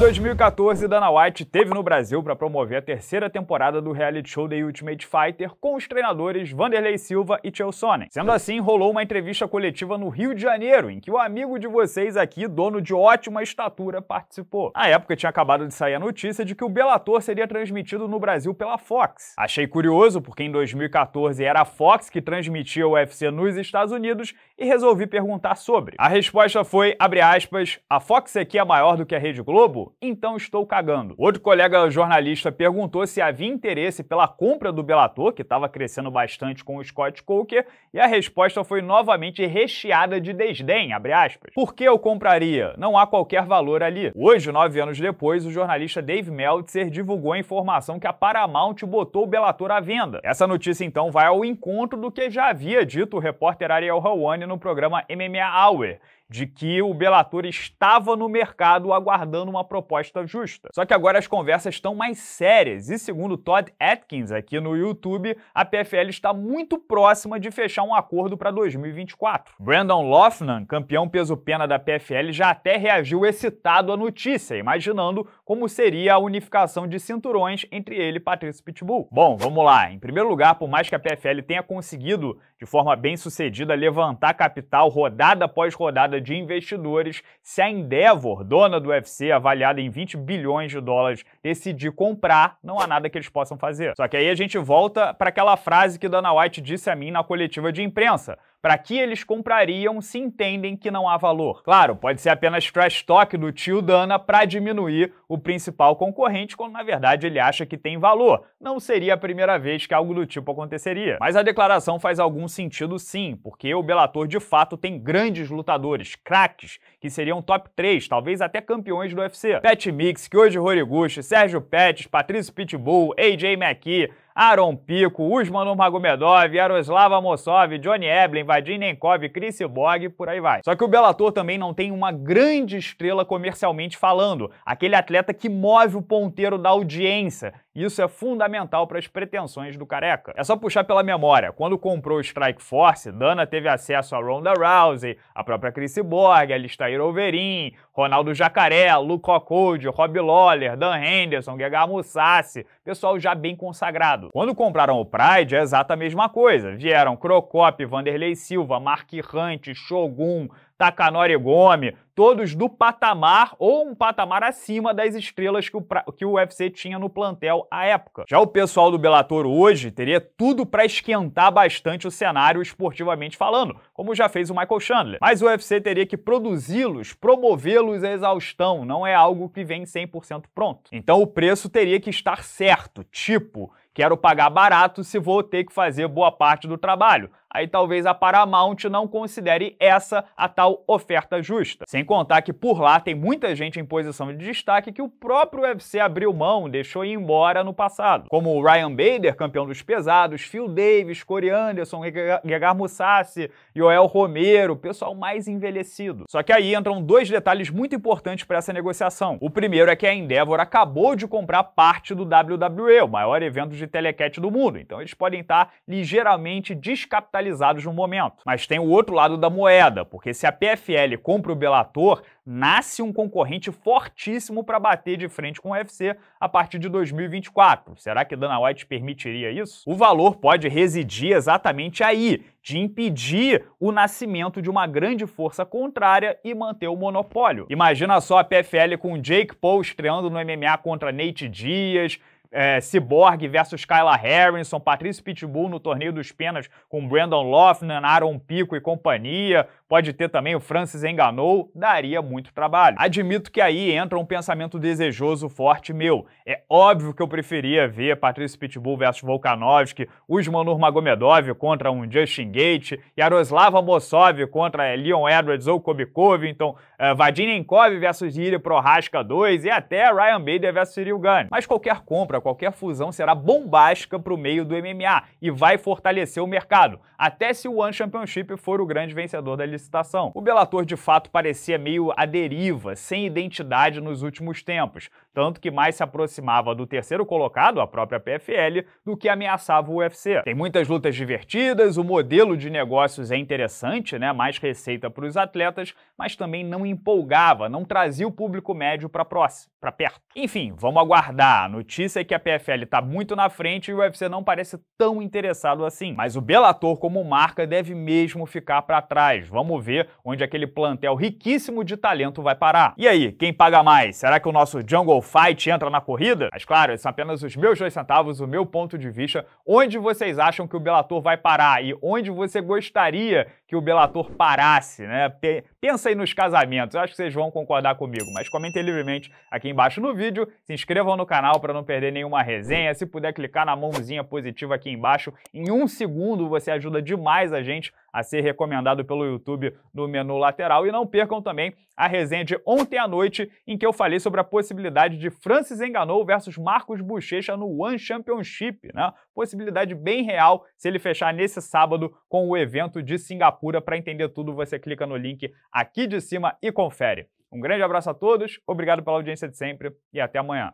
2014, Dana White teve no Brasil para promover a terceira temporada do reality show The Ultimate Fighter com os treinadores Vanderlei Silva e Chael Sonnen. Sendo assim, rolou uma entrevista coletiva no Rio de Janeiro, em que o amigo de vocês aqui, dono de ótima estatura, participou. Na época tinha acabado de sair a notícia de que o Bellator seria transmitido no Brasil pela Fox. Achei curioso, porque em 2014 era a Fox que transmitia o UFC nos Estados Unidos e resolvi perguntar sobre. A resposta foi, abre aspas, a Fox aqui é maior do que a Rede Globo? Então estou cagando. Outro colega jornalista perguntou se havia interesse pela compra do Bellator, que estava crescendo bastante com o Scott Coker, e a resposta foi novamente recheada de desdém, aspas. Por que eu compraria? Não há qualquer valor ali. Hoje, nove anos depois, o jornalista Dave Meltzer divulgou a informação que a Paramount botou o Bellator à venda. Essa notícia, então, vai ao encontro do que já havia dito o repórter Ariel Hawani no programa MMA Hour, de que o Bellator estava no mercado aguardando uma proposta justa. Só que agora as conversas estão mais sérias e segundo Todd Atkins aqui no YouTube, a PFL está muito próxima de fechar um acordo para 2024. Brandon Loughnane, campeão peso-pena da PFL, já até reagiu excitado à notícia, imaginando como seria a unificação de cinturões entre ele e Patrício Pitbull. Bom, vamos lá. Em primeiro lugar, por mais que a PFL tenha conseguido de forma bem sucedida levantar capital rodada após rodada de investidores, se a Endeavor, dona do UFC, avaliada em 20 bilhões de dólares, decidir comprar, não há nada que eles possam fazer. Só que aí a gente volta para aquela frase que Dana White disse a mim na coletiva de imprensa. Para que eles comprariam se entendem que não há valor? Claro, pode ser apenas trash talk do tio Dana para diminuir o principal concorrente, quando na verdade ele acha que tem valor. Não seria a primeira vez que algo do tipo aconteceria. Mas a declaração faz algum sentido sim, porque o Bellator de fato tem grandes lutadores, craques, que seriam top 3, talvez até campeões do UFC. Pat Mix, Kyoji Horiguchi, Sérgio Pettis, Patrício Pitbull, AJ McKee, Aaron Pico, Usman Nurmagomedov, Yaroslav Amosov, Johnny Eblin, Vadim Nenkov, Chris Borg, por aí vai. Só que o Bellator também não tem uma grande estrela comercialmente falando, aquele atleta que move o ponteiro da audiência. Isso é fundamental para as pretensões do Careca. É só puxar pela memória. Quando comprou o Strike Force, Dana teve acesso a Ronda Rousey, a própria Chris Borg, Alistair Overeem, Ronaldo Jacaré, Luke Rockhold, Rob Lawler, Dan Henderson, Gegard Mousasi, pessoal já bem consagrado. Quando compraram o Pride, é exata a mesma coisa. Vieram Crocop, Vanderlei Silva, Mark Hunt, Shogun, Takanori Gomi, todos do patamar ou um patamar acima das estrelas que o, que o UFC tinha no plantel à época. Já o pessoal do Bellator hoje teria tudo para esquentar bastante o cenário esportivamente falando, como já fez o Michael Chandler. Mas o UFC teria que produzi-los, promovê-los à exaustão, não é algo que vem 100% pronto. Então o preço teria que estar certo, tipo, quero pagar barato se vou ter que fazer boa parte do trabalho aí talvez a Paramount não considere essa a tal oferta justa. Sem contar que por lá tem muita gente em posição de destaque que o próprio UFC abriu mão, deixou ir embora no passado, como o Ryan Bader, campeão dos pesados, Phil Davis, Corey Anderson, Gegard Mousasi, Joel Romero, pessoal mais envelhecido. Só que aí entram dois detalhes muito importantes para essa negociação. O primeiro é que a Endeavor acabou de comprar parte do WWE, o maior evento de telecat do mundo, então eles podem estar ligeiramente descapitalizados capitalizados no momento. Mas tem o outro lado da moeda, porque se a PFL compra o Bellator, nasce um concorrente fortíssimo para bater de frente com o UFC a partir de 2024. Será que Dana White permitiria isso? O valor pode residir exatamente aí, de impedir o nascimento de uma grande força contrária e manter o monopólio. Imagina só a PFL com Jake Paul estreando no MMA contra Nate Diaz, é, Cyborg versus Kyla Harrison, Patrício Pitbull no torneio dos penas com Brandon Loughnane, Aaron Pico e companhia, pode ter também o Francis Enganou, daria muito trabalho. Admito que aí entra um pensamento desejoso forte meu. É óbvio que eu preferia ver Patrício Pitbull versus Volkanovski, Usman Nurmagomedov contra um Justin Gate, Yaroslav Amosov contra Leon Edwards ou Kobe Covington, uh, Vadim Nenkov versus Ilya Prohaska 2 e até Ryan Bader versus Cyril Gane. Mas qualquer compra qualquer fusão será bombástica para o meio do MMA e vai fortalecer o mercado, até se o One Championship for o grande vencedor da licitação. O Bellator de fato parecia meio à deriva, sem identidade nos últimos tempos, tanto que mais se aproximava do terceiro colocado, a própria PFL, do que ameaçava o UFC. Tem muitas lutas divertidas, o modelo de negócios é interessante, né? Mais receita para os atletas, mas também não empolgava, não trazia o público médio para próximo, para perto. Enfim, vamos aguardar. A notícia é que a PFL está muito na frente e o UFC não parece tão interessado assim. Mas o Bellator como marca deve mesmo ficar para trás. Vamos ver onde aquele plantel riquíssimo de talento vai parar. E aí, quem paga mais? Será que o nosso Jungle Fight entra na corrida? Mas claro, são apenas os meus dois centavos, o meu ponto de vista. Onde vocês acham que o Bellator vai parar e onde você gostaria que o Bellator parasse, né? Pensa aí nos casamentos, eu acho que vocês vão concordar comigo, mas comentem livremente aqui embaixo no vídeo, se inscrevam no canal para não perder nenhuma resenha, se puder clicar na mãozinha positiva aqui embaixo, em um segundo você ajuda demais a gente a ser recomendado pelo YouTube no menu lateral. E não percam também a resenha de ontem à noite, em que eu falei sobre a possibilidade de Francis Enganou versus Marcos Bochecha no One Championship, né? Possibilidade bem real se ele fechar nesse sábado com o evento de Singapura. Para entender tudo, você clica no link aqui de cima e confere. Um grande abraço a todos, obrigado pela audiência de sempre e até amanhã.